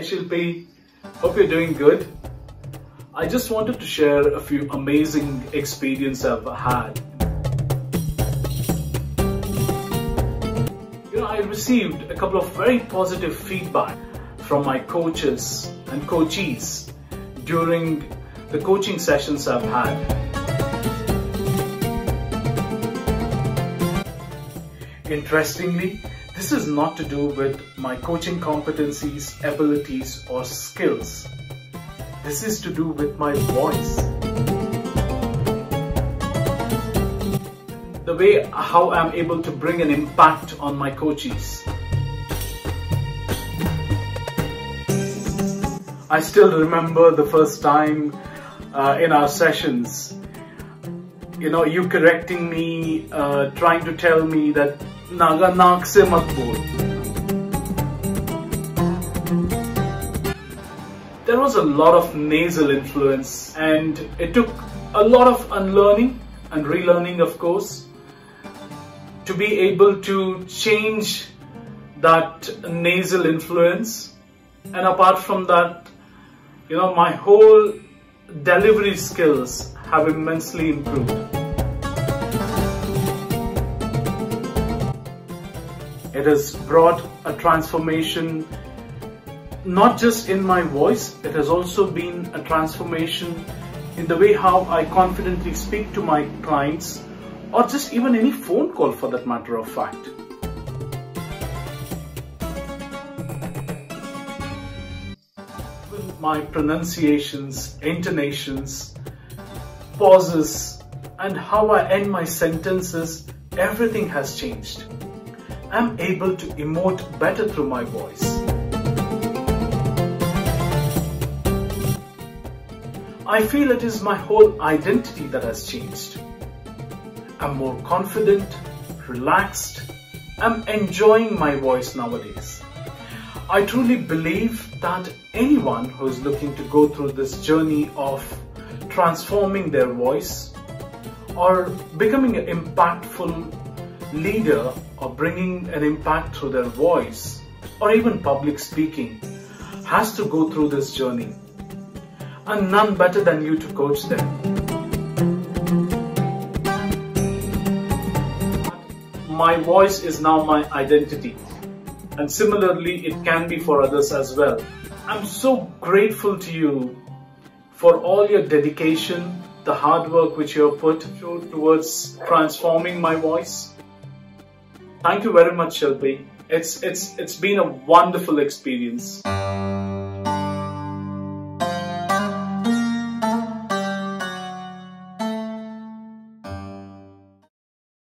Shilpi. Hope you're doing good. I just wanted to share a few amazing experiences I've had. You know, I received a couple of very positive feedback from my coaches and coachees during the coaching sessions I've had. Interestingly, this is not to do with my coaching competencies, abilities, or skills. This is to do with my voice. The way how I'm able to bring an impact on my coaches. I still remember the first time uh, in our sessions, you know, you correcting me, uh, trying to tell me that naak se mat bol. there was a lot of nasal influence and it took a lot of unlearning and relearning of course to be able to change that nasal influence and apart from that you know my whole delivery skills have immensely improved it has brought a transformation not just in my voice, it has also been a transformation in the way how I confidently speak to my clients or just even any phone call for that matter of fact. My pronunciations, intonations, pauses, and how I end my sentences, everything has changed. I'm able to emote better through my voice. I feel it is my whole identity that has changed. I'm more confident, relaxed, I'm enjoying my voice nowadays. I truly believe that anyone who is looking to go through this journey of transforming their voice or becoming an impactful leader or bringing an impact through their voice or even public speaking has to go through this journey and none better than you to coach them. My voice is now my identity and similarly it can be for others as well. I'm so grateful to you for all your dedication, the hard work which you have put towards transforming my voice. Thank you very much, Shilpi. It's, it's, it's been a wonderful experience.